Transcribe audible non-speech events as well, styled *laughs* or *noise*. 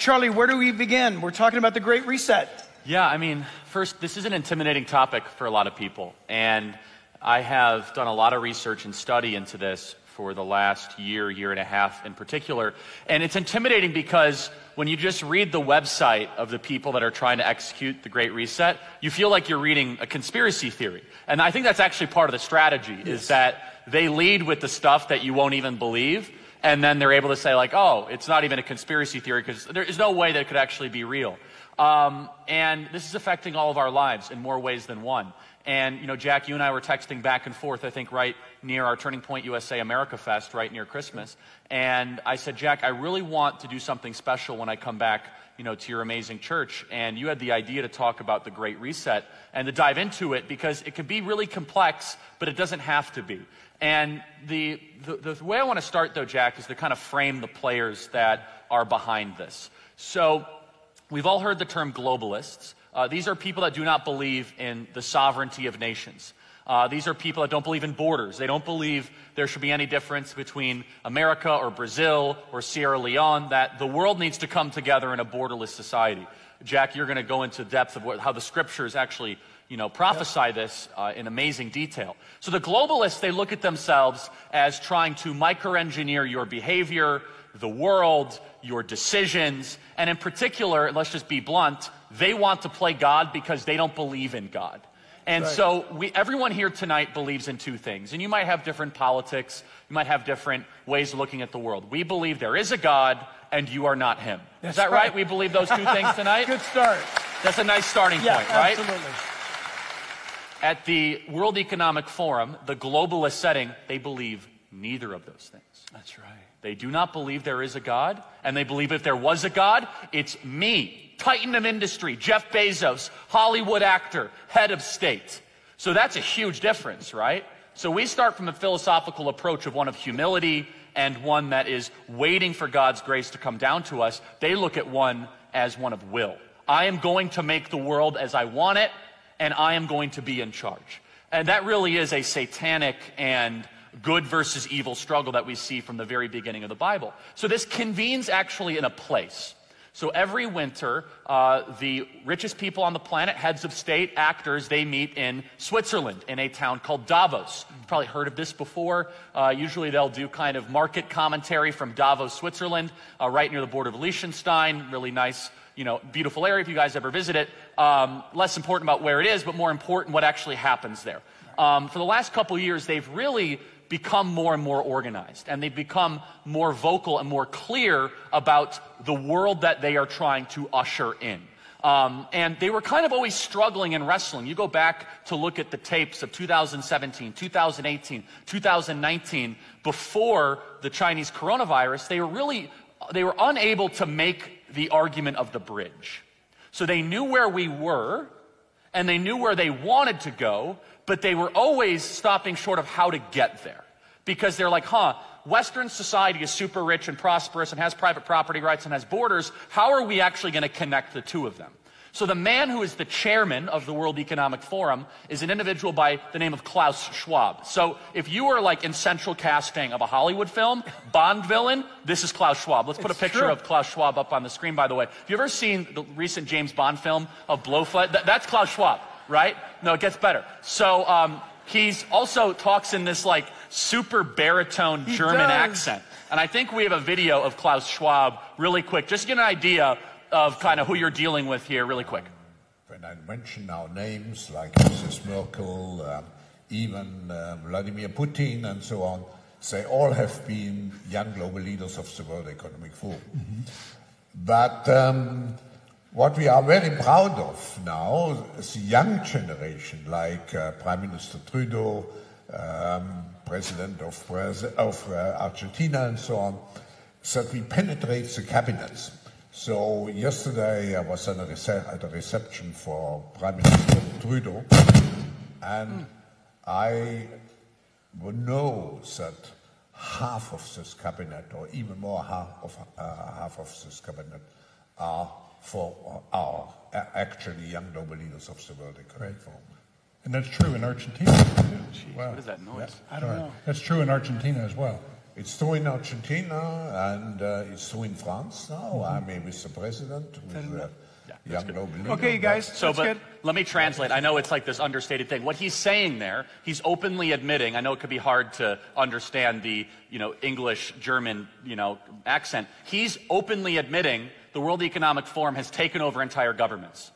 Charlie, where do we begin? We're talking about the Great Reset. Yeah, I mean, first, this is an intimidating topic for a lot of people. And I have done a lot of research and study into this for the last year, year and a half in particular. And it's intimidating because when you just read the website of the people that are trying to execute the Great Reset, you feel like you're reading a conspiracy theory. And I think that's actually part of the strategy yes. is that they lead with the stuff that you won't even believe. And then they're able to say like, oh, it's not even a conspiracy theory because there is no way that it could actually be real. Um, and this is affecting all of our lives in more ways than one. And, you know, Jack, you and I were texting back and forth, I think, right near our Turning Point USA America Fest, right near Christmas. And I said, Jack, I really want to do something special when I come back, you know, to your amazing church. And you had the idea to talk about the Great Reset and to dive into it because it can be really complex, but it doesn't have to be. And the, the, the way I want to start, though, Jack, is to kind of frame the players that are behind this. So we've all heard the term globalists. Uh, these are people that do not believe in the sovereignty of nations. Uh, these are people that don't believe in borders. They don't believe there should be any difference between America or Brazil or Sierra Leone, that the world needs to come together in a borderless society. Jack, you're going to go into depth of what, how the scriptures actually you know, prophesy yep. this uh, in amazing detail. So the globalists, they look at themselves as trying to microengineer your behavior, the world, your decisions, and in particular, let's just be blunt, they want to play God because they don't believe in God. And right. so we, everyone here tonight believes in two things. And you might have different politics, you might have different ways of looking at the world. We believe there is a God and you are not him. That's is that right. right? We believe those two things tonight? *laughs* Good start. That's a nice starting yeah, point, right? Absolutely. At the World Economic Forum, the globalist setting, they believe neither of those things. That's right. They do not believe there is a God, and they believe if there was a God, it's me, titan of industry, Jeff Bezos, Hollywood actor, head of state. So that's a huge difference, right? So we start from a philosophical approach of one of humility and one that is waiting for God's grace to come down to us. They look at one as one of will. I am going to make the world as I want it, and I am going to be in charge. And that really is a satanic and good versus evil struggle that we see from the very beginning of the Bible. So this convenes actually in a place. So every winter, uh, the richest people on the planet, heads of state, actors, they meet in Switzerland in a town called Davos. You've probably heard of this before. Uh, usually they'll do kind of market commentary from Davos, Switzerland, uh, right near the border of Liechtenstein. Really nice, you know, beautiful area if you guys ever visit it. Um, less important about where it is, but more important what actually happens there. Um, for the last couple years, they've really become more and more organized and they've become more vocal and more clear about the world that they are trying to usher in. Um, and they were kind of always struggling and wrestling. You go back to look at the tapes of 2017, 2018, 2019, before the Chinese coronavirus, they were really, they were unable to make the argument of the bridge. So they knew where we were, and they knew where they wanted to go, but they were always stopping short of how to get there. Because they're like, huh, Western society is super rich and prosperous and has private property rights and has borders. How are we actually going to connect the two of them? So the man who is the chairman of the World Economic Forum is an individual by the name of Klaus Schwab. So if you are like in central casting of a Hollywood film, Bond villain, this is Klaus Schwab. Let's put it's a picture true. of Klaus Schwab up on the screen, by the way. Have you ever seen the recent James Bond film of Blofeld? that's Klaus Schwab right? No, it gets better. So um, he's also talks in this like super baritone he German does. accent. And I think we have a video of Klaus Schwab really quick, just to get an idea of kind of who you're dealing with here really quick. When I mention our names like Mrs. Merkel, um, even uh, Vladimir Putin and so on, they all have been young global leaders of the World Economic Forum. Mm -hmm. But um, what we are very proud of now is the young generation, like uh, Prime Minister Trudeau, um, President of, of uh, Argentina, and so on, that we penetrate the cabinets. So yesterday I was at a, rece at a reception for Prime Minister Trudeau, and mm. I know that half of this cabinet, or even more half of, uh, half of this cabinet, are for our actually young global leaders of the World Economic right. Forum. And that's true in Argentina. Wow. What is that noise? I don't know. That's true in Argentina as well. It's true in Argentina and uh, it's true in France now. I mean, with the president, with the young global leader. Okay, you guys. So, that's but good. let me translate. I know it's like this understated thing. What he's saying there, he's openly admitting. I know it could be hard to understand the, you know, English German, you know, accent. He's openly admitting the World Economic Forum has taken over entire governments.